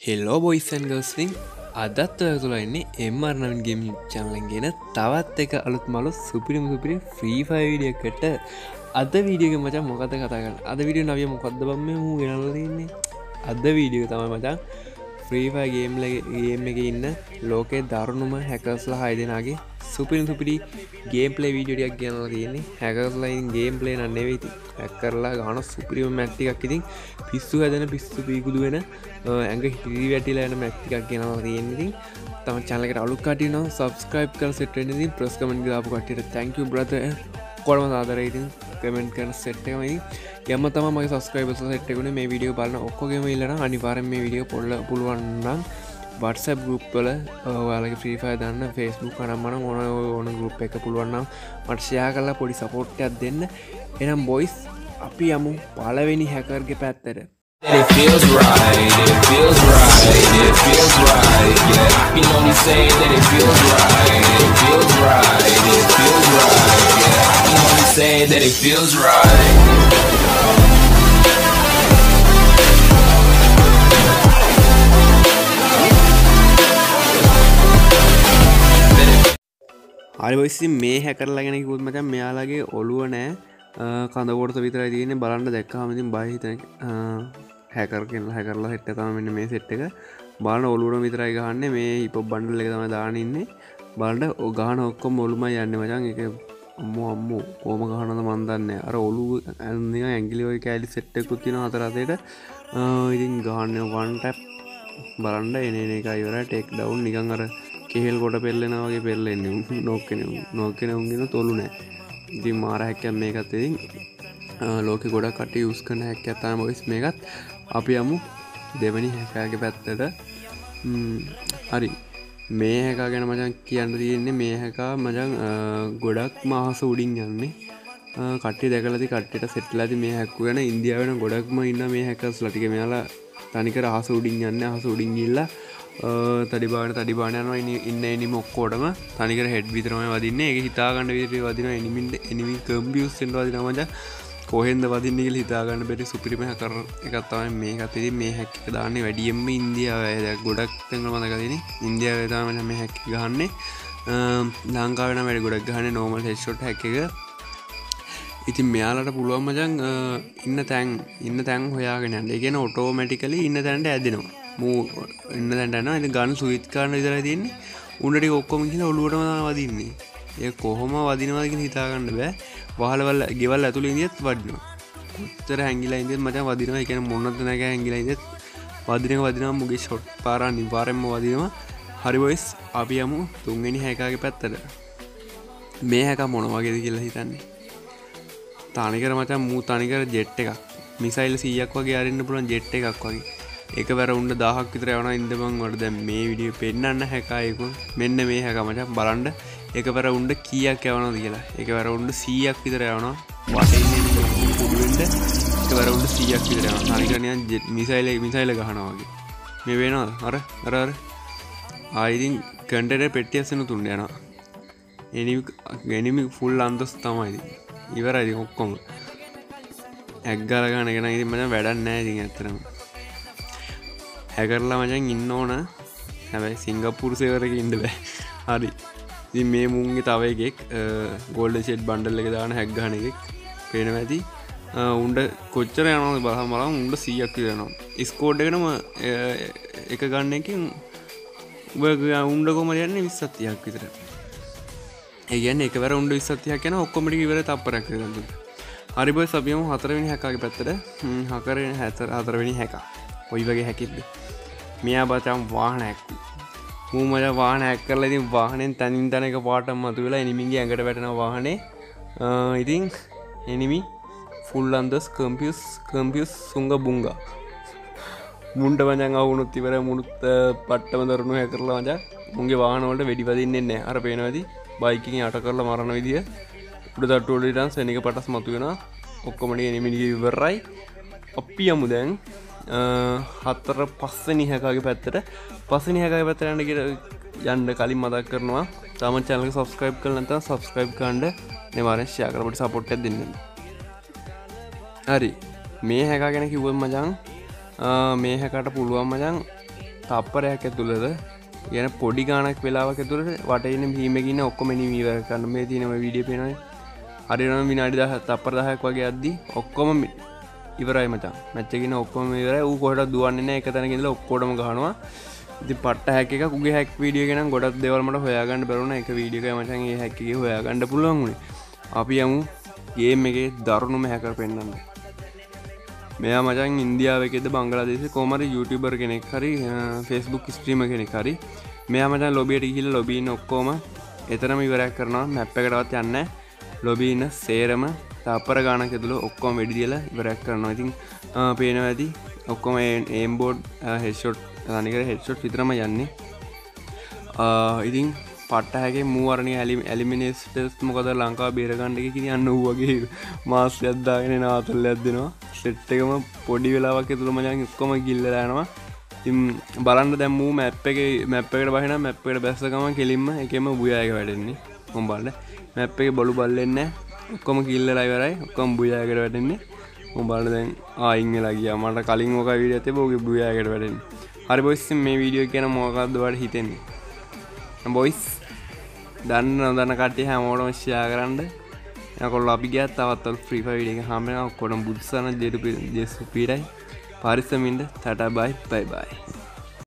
හෙල්ලෝ බොයිසන් ගස්ලින් අදත් ඔය තුළ එන්නේ එම්මර්නවන්ගේම චනලගෙන තවත් එක අලුත් මලු සුපිරිම සුපිරි ෆ්‍රීෆයි විඩියකට අද වීඩියක මචා මොකත කතාගන්න අද විඩිය නවිය මොකක්ද බම හූ ගෙනලදන්නේ අද වීඩියක තමයි මචා ෆ්‍රීෆයි ගේම්ලගේම් එක ඉන්න ලෝකේ දරුණුම හැකස්ලා හයිදෙනගේ සුපිරි සුපිරි ගේම්පලේ වීඩියෝඩියක් ගැන තියෙන්නේ. හැකස්ලයින් ගේම් පලේ නන්නවෙති හැක් කරලා ගාන සුපිරිම මැට්ටිකක් ඉතින් පිස්සු හැදෙන පිස්සු පීකුදු වෙන ඇඟ හිරි වැටිලා යන මැක්ටිකක් ගෙනවා තියෙනතින් තම චලකට අලු කටින සබස්ක්‍රයිප් කර සෙට්ටනති ප්‍රස්කමෙන්ට ලාපු කටට තැංක බ්‍රත කොළම සාදරයිතින් කමෙන්ට් කරන සෙට්ටමයි යම තම මගේ සස්ක්‍රයිබ සෙට්කුණ මේ විඩියෝ බලන්න ඔක්කොගේම ඉල්ලන අනිවාරම මේ විඩියෝ පොල්ල පුළුවන්නම් වටසැප් ගරුප්වල ඔයාලගේ ්‍රීෆය දන්න ෆෙස්බුක් කනම්මන ඕන ඕන ගරුප් එක පුළුවන්නම් මටෂයා කරලා පොඩි සපෝට්ටයක් දෙන්න. එනම් බොයිස් අපි යමු පලවෙනි හැකර්ගේ පැත්තර It feels right, it feels right, it feels right, yeah. I can only say that it feels right, අරිවස්සි මේ හැකරලාගෙන කුත් මචන් මෙයාලගේ ඔලුව නෑ. කඳකොඩත විතර තියෙන බලන්න දැක්කාමතින් බහිත හැකරකෙන් හැකරලා හෙට්ට තම මෙන්න මේ සෙට් එක. බාන ඔලුවට විතරයි ගහන්න. මේ හිප බණ්ඩල එක තම දානඉන්නේ බලට ඔගාන ඔක්කොම මොළුම යන්න මචන්. එක අම්ම අම්මු කෝම ගහනද මන්දන්න අර ඔලු ඇ ඇගිලිෝයි කෑලි සෙට්ටකුත් තින අතරතයට ඉතින් ගාන්න වන්ටැප් බලන්ඩ එන එක ඉවර ටෙක් ඩවුන් නිකං අර කෙහෙල් කොට පෙල්ලෙනවගේ පෙල්ලෙන්නේ නොක්කෙන නොක්කෙන උන්ගෙන තොලු නෑ ඉති මාර හැක්කම් මේකත්තෙතින් ලෝක ගොඩ කට යුස් කන හැක් ඇතා මොයිස් මේකත්. අපි යමු දෙවනි හැකෑගේ පැත්තට. හරි. මේ හැකා ගැන මචන් කියන්න තියෙන්නේ මේ හැකා මචන් ගොඩක් මහස උඩින් යන්නේ. කට්ටි දැකලති කට්ට සෙට්ලති මේ හැක්කු ගැන. ඉන්දියාවෙන ගොඩක්ම ඉන්න මේ හැකස් ලටික මෙයාලා තනිකර අහස උඩින් යන්න හස උඩින් ඉල්ලා තඩිබාන තඩිබානයනවා ඉන්න එනි මොක්කෝටම තනිකර හෙඩ් විතරම වදින්න. එක හිතාගන්න විතර වදින එනිමින්ට එනිමි කම්බියස්ෙන්ට වදින මජ කොහෙන්ද වදින්නගල හිතාගන්න බැරි සුපිරිම කර එකත්තවයි මේ අතති මේ හැක්ක දාන්න වැඩියම්ම ඉන්දියාව. ගොඩක් තැඟ මදකතින ඉන්දියාව වෙතාමන මේ හැක්ක ගහන්නේ. ලංකාවෙන වැඩ ගොඩක් ගහන නෝමල් හෙෂොට් හැක එක. ඉතින් මෙයාලට පුළුවන් මජන් ඉන්න තැන් ඉන්න තැන් හොයාගෙන ඒගෙන ඔටෝමැටිකලි ඉන්න තැන්ට ඇදෙනවා. මූ ඉන්න තැන්ටන එ ගන්න සුවිත්කාරන විතර තින්නේ උන්නට ඔක්කොම කියල ඔලුවටම වදින්නේ. ඒ කොහොම වදිනවාගෙන හිතාගන්න බෑ. වහලවල් ගෙවල් ඇතුළ ඉදිත් වඩනවා උත්තර හැංගිලා ඉද මට වදිනවා. එකන මොන්නත නැක හැංගිලා ඉදත් වදිනක වදිනවා මුගේ ෂොට් පාරා නිවාරෙන්ම වදිනවා. හරිබොයිස් අපි යමු තුන්ගනි හැකාගේ පැත්තට. මේ හැක මොනවාගේද කියලා හිතන්නේ. තානිකර මචන් මූ තනිකර ජෙට් එකක්. මිසයිල් සීයක් වගේ අරන්න පුළන් ජෙට් එකක් වගේ. එක වැර උන්ට දහක් විතර යවන ඉදබං වට දැ මේ විඩිය පෙන්න්න හැකායකු මෙන්න මේ හැකමච බලන්ඩ එක පැර උන්ට කියක් යවනද කියලා. එක වැර උන්ට සීයක් විතර යවන වටට එක වැර උන්ට සීයක් විතර යන තනිකරනය ජෙත් මිසයිල මිසයිල ගහනවාගේ මේ වෙනවා අර අරර ආයිතින් කන්ටට පෙට්ටියස්සන තුන්න යනවා. එනි ගැනීම ෆුල් අන්දස් තමයි ඉවරයිදි ඔක්කොම. ඇක්ගලගන ගෙන ඉති මට වැඩන්න ඇති ඇතරම හැකරලා මචන් ඉන්න ඕන. හැබැයි සිංගපුරුසයවරක ඉන්න බෑ. හරි. ති මේ මුන්ගේ තව එකෙක් ගොල්ඩ ෂෙට් බන්ඩල් එක දාන හැක්ගහන එකෙක් පේන ඇති. උන්ට කොච්චර යනද බහ මලා උන්ට සීයක් කියනවා. ස්කෝඩ්ඩගෙනම එක ගන්න එකින් උන්ඩ කොම යන්න විස්සත්තියක් විතර. ඒගැන එකවර උන්ඩ විස්සතියක් කියන ඔක්කොමටි ඉවර තප්පරක් ගන්න හරිබ සබියම හතරවෙනි හැකාගේ පැත්තට. හකර හැතර හතරවෙනි හැක ඔයි වගේ හැකිද්ද? මෙයා බචම් වාහනැක්කු මූමට වාහන ඇක්කරල ඉතින් වාහනෙන් තැනින් තැනක පාට මතු වෙලා එනිමිගේ ඇඟට වැටෙන වාහනේ. ඉතින් එනිමි ෆුල් අන්දස් කම්පියස් කම්පියස් සුංග බුංගා. මුන්ට වජන් අවුනුත් ඉවර මුණුත් පට්ටම දරුණු හැ කරලා වජ මුන්ගේ වාහනවලට වැඩිපදින්නෙන්නේ අර පේනවති බයිකින් අට කරලා මරණ විදිිය. උඩ තට්ටෝලිටන් සැනික පටස් මතු වෙන ඔක්කොමට එනිමිනිගේ ඉවරයි. අපි යමු දැන්. හත්තර පස්ස නිහැකාගේ පැත්තට. පස නිහැකාගේ පැත්තරන්නට යන්ඩ කලින් මදක් කරනවා. තම චනක සබස්ක්‍රයිබ් කල නත සබස්ක්‍රයිබ් කන්ඩ නිවාරෙන් ශයාකරපට සපොට්ට දෙන්න. හරි. මේ හැකා ගැන කිව්ව මජන් මේ හැකට පුළුවන් මජන් තප්පරයක් ඇතුළද ගැන පොඩි ගානක් වෙලාවක් ඇතුළට වටන හීමකින්න ඔක්කොම නිවීව කන්න මේ තිනම විඩිය පෙනයි අරිනම් විනාඩි දහ තප්පර දහයක් වගේ අද්දි ඔක්කොම ඉවරයි මචා. මැච්චගෙන ඔක්කොම ඉවර ූ කොට දුවන්න එක තැනකිල ඔක්කොටම ගහනවා. ඉති පට හැක කුගේ හැක් වීඩියගෙන ගොඩක් දෙවල්මට හොයාගන්න බරුණ. එක වීඩියක මචන්ගේ හැකිගේ හොයාගන්න පුළුවන්ගුණේ අපි යමු ගේම් එක දරුණුම හැකර පෙන්න්න මෙයා මචන් ඉන්දියාවකෙද බංගලාදේශ කෝමරි YouTuber කෙනෙක් හරි ෆෙස්බුක් ස්ට්‍රීම කෙනෙක් හරි මෙයා මචන් ලොබියට හිල ලොබීන ඔක්කෝම එතරම ඉවරයක් කරනවා. මැප්ප එකටවත් යන්න ලොබීන්න සේරම තපර ගානක තුළ ඔක්කොම වැඩිදිල ඉවරයක් කරනවා. ඉතින් පේනව ඇති ඔක්කොම ඒම්බෝඩ් හෙෂොට් තනිකර හෙඩ්ෂොට් විතරම යන්නේ. ඉතින් පට්ටහැගේ මූවරණය ඇලි ඇලිමිනිස්ටස් මොකද ලංකා බේරගණ්ඩක කිරි අන්න වගේ මාස් අද්දාගෙන නාතල්ල ඇදෙනවා සෙට්ටකම පොඩි වෙලාවක් තුළ මජන් එක්කොම ගිල්ලරනවා තිම් බලන්න දැම්මූ මැප් එක මැප්පකට බහින. මැප්පට බැස්සකම කෙලින්ම එකම බුයායක වැඩෙන්නේ. හොම්බල්ල මැප් එක බොලු බල්ලෙන්න ඔක්කොම කිල්ලලයිවරයි ඔක්කොම් බුයායකට වැටෙන්නේ. උඹල දැන් ආයිංගලා ගිය. මට කලින් ඕක විඩ ඇත බෝග බුයායකට වැඩෙන් හරි බොස්සිම් මේ වීඩියෝ කියන මෝකක්දවට හිතෙන්නේ? බොයිස් දන්න නොදන්න කටේ හැමෝටම ශ්‍යා කරන්න. යකොල් අපි ගත් තවත්තල් ්‍රීප විඩිය හමෙන කොඩම් බුත්සන දෙරු ජෙසු පිරයි. පරිස්සමින්ට තට බයි බයි බයි.